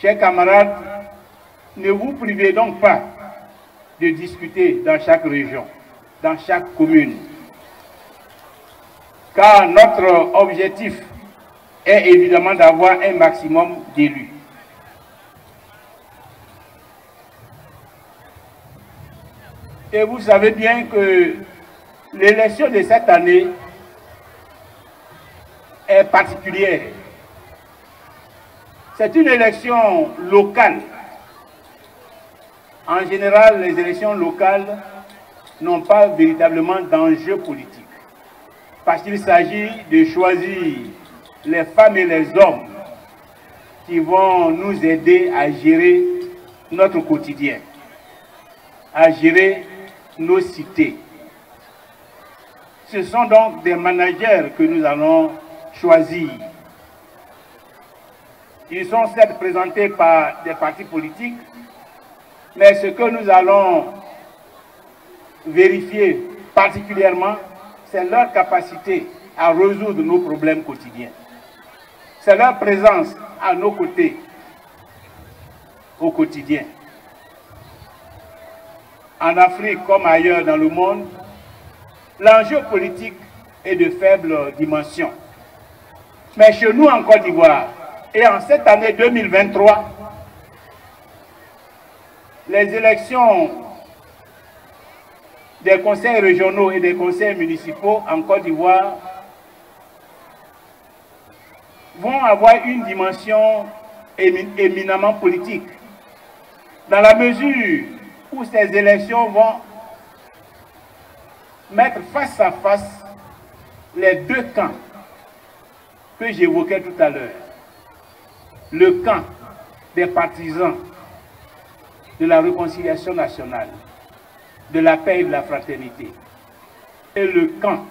Chers camarades, ne vous privez donc pas de discuter dans chaque région, dans chaque commune, car notre objectif est évidemment d'avoir un maximum d'élus. Et vous savez bien que l'élection de cette année est particulière. C'est une élection locale. En général, les élections locales n'ont pas véritablement d'enjeu politique. Parce qu'il s'agit de choisir les femmes et les hommes qui vont nous aider à gérer notre quotidien, à gérer nos cités. Ce sont donc des managers que nous allons choisir. Ils sont certes présentés par des partis politiques, mais ce que nous allons vérifier particulièrement, c'est leur capacité à résoudre nos problèmes quotidiens. C'est leur présence à nos côtés au quotidien. En Afrique comme ailleurs dans le monde, l'enjeu politique est de faible dimension. Mais chez nous en Côte d'Ivoire, et en cette année 2023, les élections des conseils régionaux et des conseils municipaux en Côte d'Ivoire vont avoir une dimension éminemment politique, dans la mesure où ces élections vont mettre face à face les deux camps que j'évoquais tout à l'heure. Le camp des partisans de la réconciliation nationale, de la paix et de la fraternité, et le camp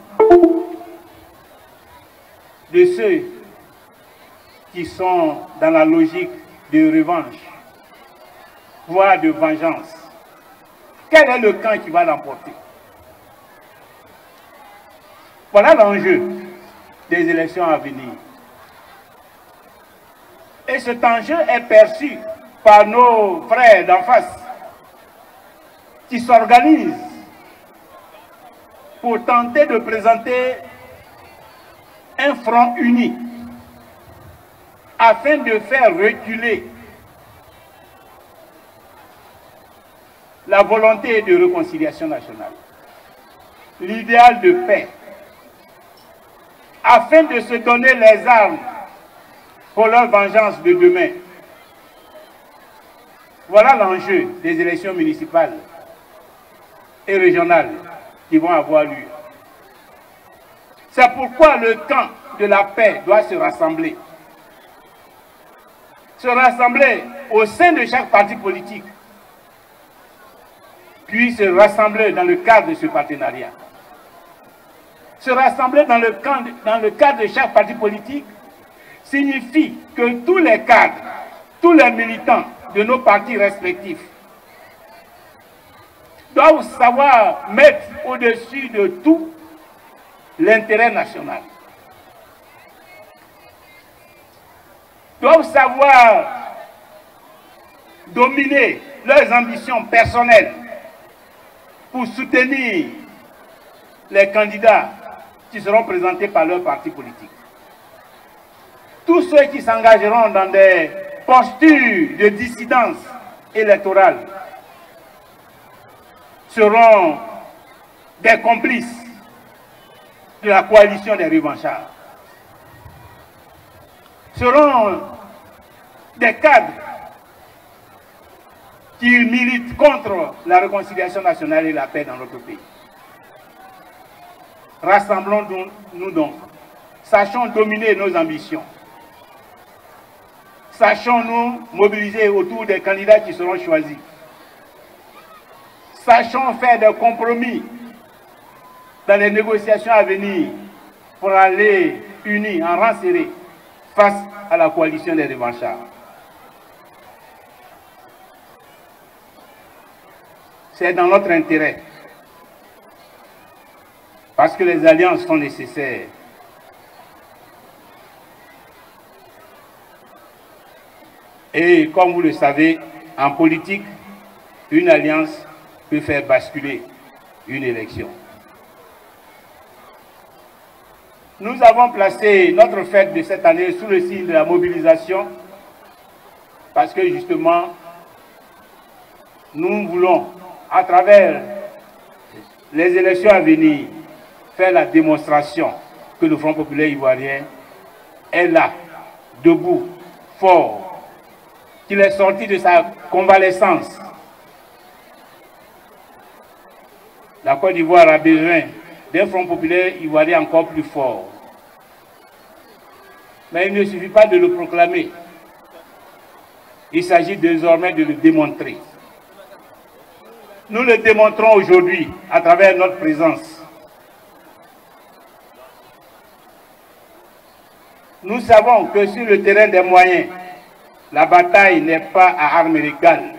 de ceux qui sont dans la logique de revanche, voire de vengeance. Quel est le camp qui va l'emporter? Voilà l'enjeu des élections à venir. Et cet enjeu est perçu par nos frères d'en face qui s'organisent pour tenter de présenter un front uni afin de faire reculer la volonté de réconciliation nationale, l'idéal de paix, afin de se donner les armes pour leur vengeance de demain. Voilà l'enjeu des élections municipales et régionales qui vont avoir lieu. C'est pourquoi le camp de la paix doit se rassembler. Se rassembler au sein de chaque parti politique, puis se rassembler dans le cadre de ce partenariat. Se rassembler dans le, dans le cadre de chaque parti politique signifie que tous les cadres, tous les militants de nos partis respectifs doivent savoir mettre au-dessus de tout l'intérêt national. Doivent savoir dominer leurs ambitions personnelles pour soutenir les candidats qui seront présentés par leur parti politique. Tous ceux qui s'engageront dans des postures de dissidence électorale seront des complices de la coalition des revanchards. Seront des cadres qui militent contre la réconciliation nationale et la paix dans notre pays. Rassemblons-nous donc. Sachons dominer nos ambitions. Sachons-nous mobiliser autour des candidats qui seront choisis. Sachons faire des compromis dans les négociations à venir pour aller unis, en rang serré, face à la coalition des revanchards. C'est dans notre intérêt. Parce que les alliances sont nécessaires. Et comme vous le savez, en politique, une alliance peut faire basculer une élection. Nous avons placé notre fête de cette année sous le signe de la mobilisation parce que justement, nous voulons, à travers les élections à venir, faire la démonstration que le Front populaire ivoirien est là, debout, fort, qu'il est sorti de sa convalescence. La Côte d'Ivoire a besoin d'un Front populaire ivoirien encore plus fort. Mais il ne suffit pas de le proclamer. Il s'agit désormais de le démontrer. Nous le démontrons aujourd'hui à travers notre présence. Nous savons que sur le terrain des moyens, la bataille n'est pas à armes égales.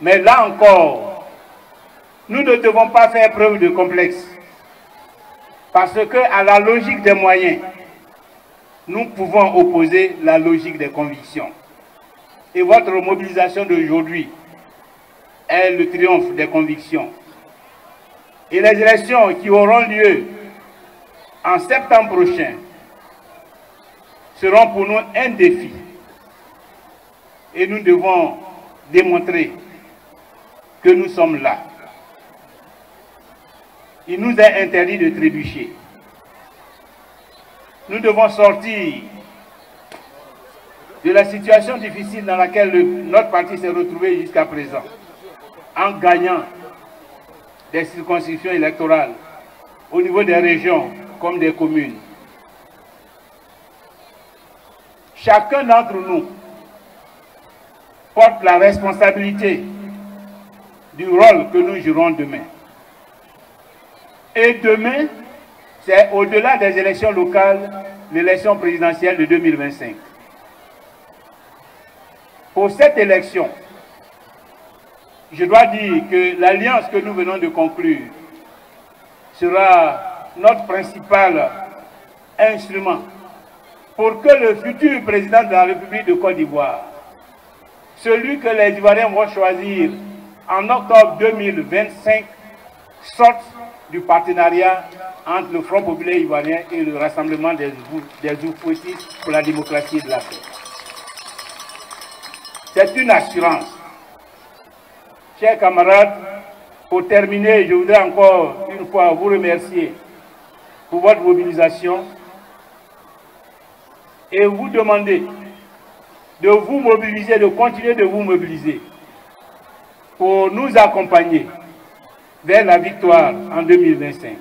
Mais là encore, nous ne devons pas faire preuve de complexe. Parce que à la logique des moyens, nous pouvons opposer la logique des convictions. Et votre mobilisation d'aujourd'hui est le triomphe des convictions. Et les élections qui auront lieu en septembre prochain seront pour nous un défi. Et nous devons démontrer que nous sommes là. Il nous est interdit de trébucher. Nous devons sortir de la situation difficile dans laquelle notre parti s'est retrouvé jusqu'à présent, en gagnant des circonscriptions électorales au niveau des régions comme des communes. Chacun d'entre nous porte la responsabilité du rôle que nous jouerons demain. Et demain, c'est au-delà des élections locales, l'élection présidentielle de 2025. Pour cette élection, je dois dire que l'alliance que nous venons de conclure sera notre principal instrument pour que le futur président de la République de Côte d'Ivoire, celui que les Ivoiriens vont choisir en octobre 2025, sorte du partenariat entre le Front populaire ivoirien et le Rassemblement des, des pour la démocratie et de la paix. C'est une assurance. Chers camarades, pour terminer, je voudrais encore une fois vous remercier pour votre mobilisation et vous demander de vous mobiliser, de continuer de vous mobiliser pour nous accompagner vers la victoire en 2025.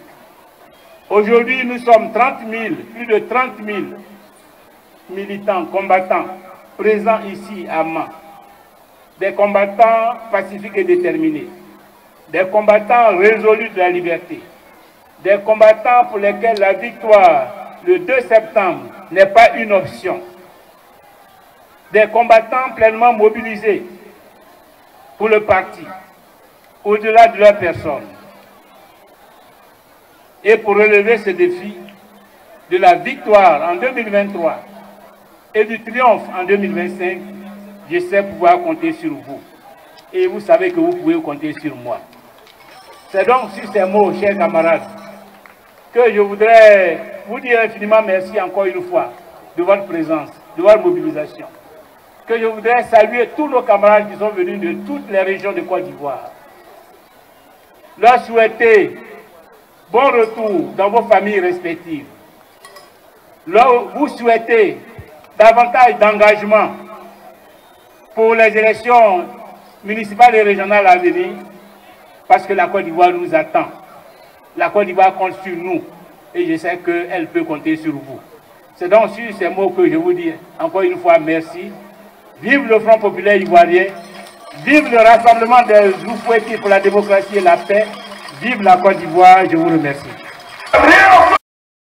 Aujourd'hui, nous sommes 30 000, plus de 30 000 militants, combattants présents ici à Mans. Des combattants pacifiques et déterminés. Des combattants résolus de la liberté. Des combattants pour lesquels la victoire le 2 septembre n'est pas une option. Des combattants pleinement mobilisés pour le parti, au-delà de leur personne. Et pour relever ce défi de la victoire en 2023 et du triomphe en 2025, je sais pouvoir compter sur vous. Et vous savez que vous pouvez compter sur moi. C'est donc sur ces mots, chers camarades, que je voudrais vous dire infiniment merci encore une fois de votre présence, de votre mobilisation. Que je voudrais saluer tous nos camarades qui sont venus de toutes les régions de Côte d'Ivoire. Leur souhaiter bon retour dans vos familles respectives. Leur, vous souhaiter davantage d'engagement pour les élections municipales et régionales à venir, parce que la Côte d'Ivoire nous attend. La Côte d'Ivoire compte sur nous et je sais qu'elle peut compter sur vous. C'est donc sur ces mots que je vous dis encore une fois merci. Vive le Front populaire ivoirien, vive le rassemblement des Zoufouetis pour la démocratie et la paix, vive la Côte d'Ivoire, je vous remercie.